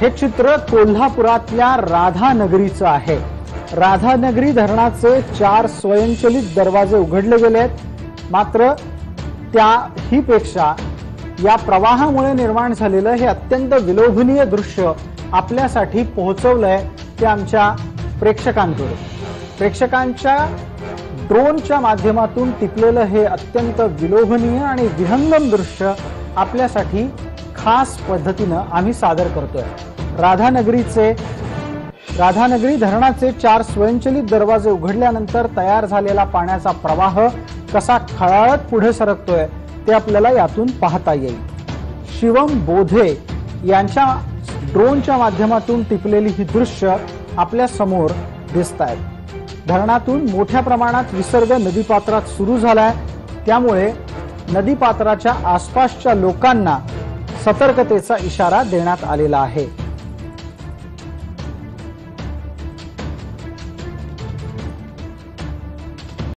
हे चित्र कोल्हापुरातल्या राधानगरीचं आहे. राधानगरी धरणाचे चार स्वयंचलित दरवाजे उघडले गेले आहेत. मात्र त्याहीपेक्षा या प्रवाहामुळे निर्माण झालेलं हे अत्यंत विलोभनीय दृश्य आपल्यासाठी पोहोचवलंय ते आमच्या प्रेक्षकांकडे प्रेक्षकांच्या ड्रोनच्या माध्यमातून टिपलेलं हे अत्यंत विलोभनीय आणि विहंगम दृश्य आपल्यासाठी खास पद्धतीनं आम्ही सादर करतोय. राधानगरीचे राधानगरी धरणाचे चार स्वयंचलित दरवाजे उघडल्यानंतर तयार झालेला पाण्याचा प्रवाह कसा खळाळत पुढे सरकतोय ते आपल्याला यातून पाहता येईल. शिवम बोधे यांच्या ड्रोनच्या माध्यमातून टिपलेली ही दृश्य आपल्यासमोर दिसत आहेत धरणातून मोठ्या प्रमाणात विसर्ग नदीपात्रात सुरू झालाय. त्यामुळे नदीपात्राच्या आसपासच्या लोकांना सतर्कतेचा इशारा देण्यात आलेला आहे.